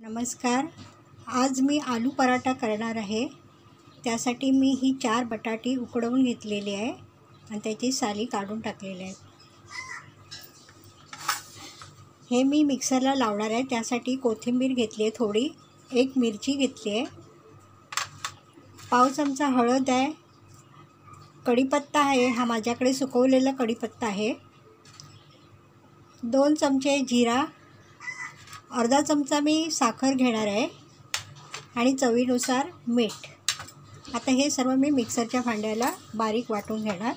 नमस्कार. आज मी आलू पराठा करणार आहे. त्यासाठी मी ही चार बटाटी उकडवून घेतलेली आहे आणि त्याची साली काढून टाकलेली आहे. हे मी मिक्सरला लावणार आहे. त्यासाठी कोथिंबीर घेतली आहे थोडी एक मिरची घेतली आहे. पाव चमचा हळद आहे. कढीपत्ता आहे. हा माझ्याकडे सुकवलेला कढीपत्ता आहे. दोन चमचे जिरा अर्धा चमचा मी साखर घेणार आहे आणि चवीनुसार मीठ. आता हे सर्व मी मिक्सरच्या भांड्याला बारीक वाटून घेणार.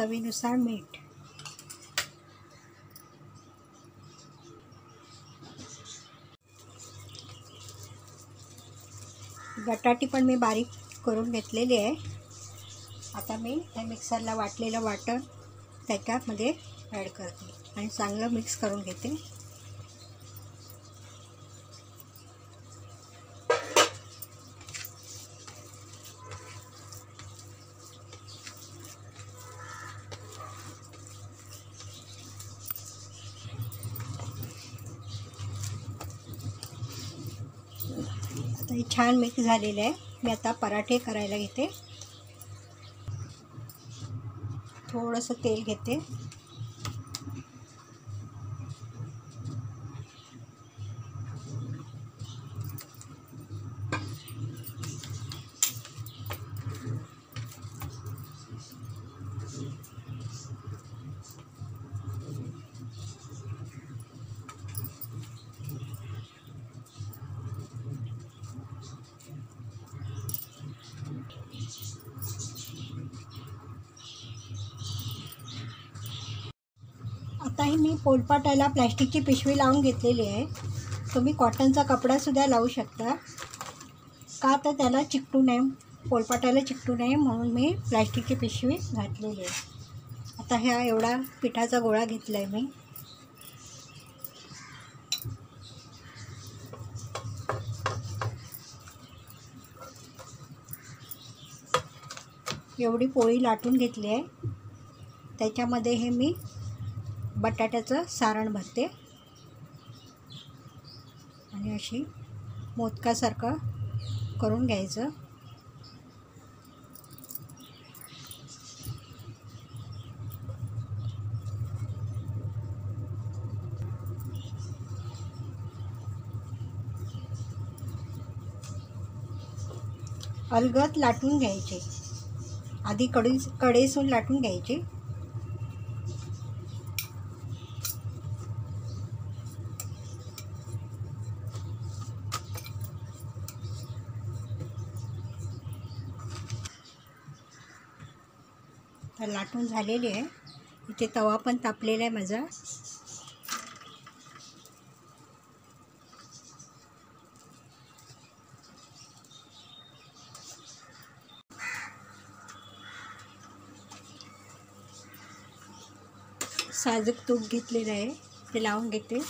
चवीनुसार मीठ. बटाटी पण मी बारीक करून घेतलेली आहे. आता मी त्या मिक्सरला वाटलेलं वाटण त्याच्यामध्ये ॲड करते आणि चांगलं मिक्स करून घेते. आता हे छान मिक्स झालेलं आहे. मी आता पराठे करायला घेते. थोडंसं तेल घेते. आता ही मी पोलपाटायला प्लॅस्टिकची पिशवी लावून घेतलेली आहे. तुम्ही कॉटनचा कपडासुद्धा लावू शकता. का तर त्याला चिकटू नये पोलपाटायला चिकटू नये म्हणून मी प्लॅस्टिकची पिशवी घातलेली आहे. आता ह्या एवढा पिठाचा गोळा घेतला आहे मी. एवढी पोळी लाटून घेतली आहे. त्याच्यामध्ये हे मी बटाट्याचं सारण भरते. आणि अशी मोदकासारखं करून घ्यायचं. अलगद लाटून घ्यायचे. आधी कडी कडेसून लाटून घ्यायचे. लाटून झालेली आहे. इथे तवा पण तापलेला आहे माझा. साजूक तूप घेतलेलं आहे. ते लावून घेते.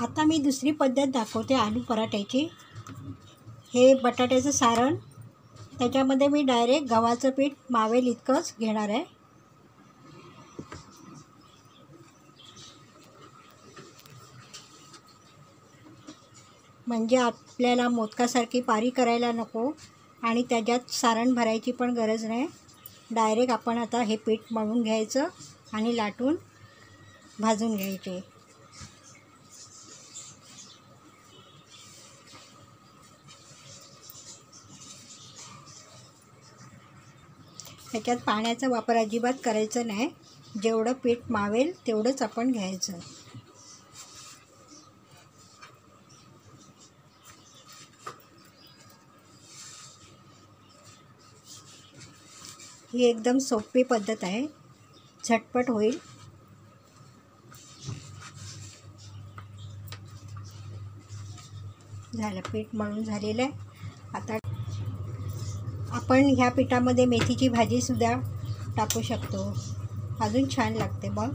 आता मी दुसरी पद्धत दाखवते आलू पराठ्याची. हे बटाट्याचं सारण. त्याच्यामध्ये मी डायरेक्ट गव्हाचं पीठ मावेल इतकंच घेणार आहे. म्हणजे आपल्याला मोदकासारखी पारी करायला नको आणि त्याच्यात सारण भरायची पण गरज नाही. डायरेक्ट आपण आता हे पीठ मळून घ्यायचं आणि लाटून भाजून घ्यायचे. त्याच्यात पाण्याचा वापर अजिबात करायचा नाही. जेवढं पीठ मावेल तेवढंच आपण घ्यायचं. ही एकदम सोपी पद्धत आहे. झटपट होईल. झालं पीठ मळून झालेलं आहे. आता आपण ह्या पिठामध्ये मेथीची भाजीसुद्धा टाकू शकतो. अजून छान लागते मग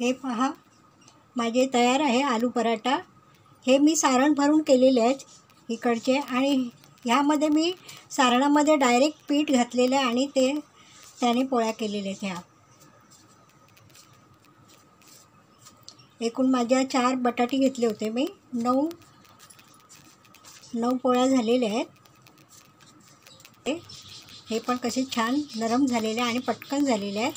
हे पहा. माझे तयार आहे आलू पराठा. हे मी सारण भरून केलेले आहेत इकडचे आणि ह्यामध्ये मी सारणामध्ये डायरेक्ट पीठ घातलेलं आहे आणि ते त्याने पोळ्या केलेल्या आहेत ह्या. एकूण माझ्या चार बटाटे घेतले होते मी. नऊ नऊ पोळ्या झालेल्या आहेत. हे- हे पण कसे छान नरम झालेले आणि पटकन झालेले आहेत.